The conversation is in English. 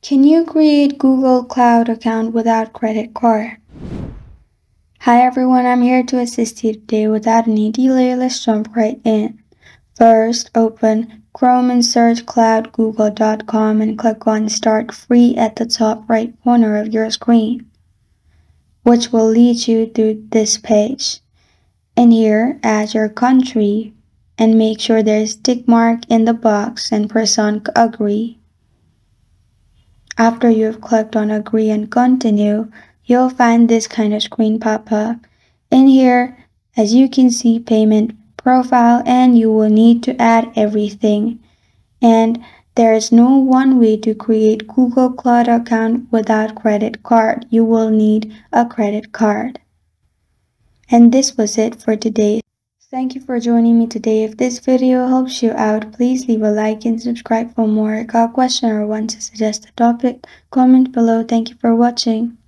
Can you create Google Cloud account without credit card? Hi everyone, I'm here to assist you today without any delay. Let's jump right in. First, open Chrome and search cloudgoogle.com and click on Start Free at the top right corner of your screen, which will lead you to this page. In here, add your country and make sure there's tick mark in the box and press on Agree. After you've clicked on agree and continue, you'll find this kind of screen pop up. In here, as you can see payment profile and you will need to add everything. And there is no one way to create Google Cloud account without credit card. You will need a credit card. And this was it for today. Thank you for joining me today. If this video helps you out, please leave a like and subscribe for more. Got a question or want to suggest a topic? Comment below. Thank you for watching.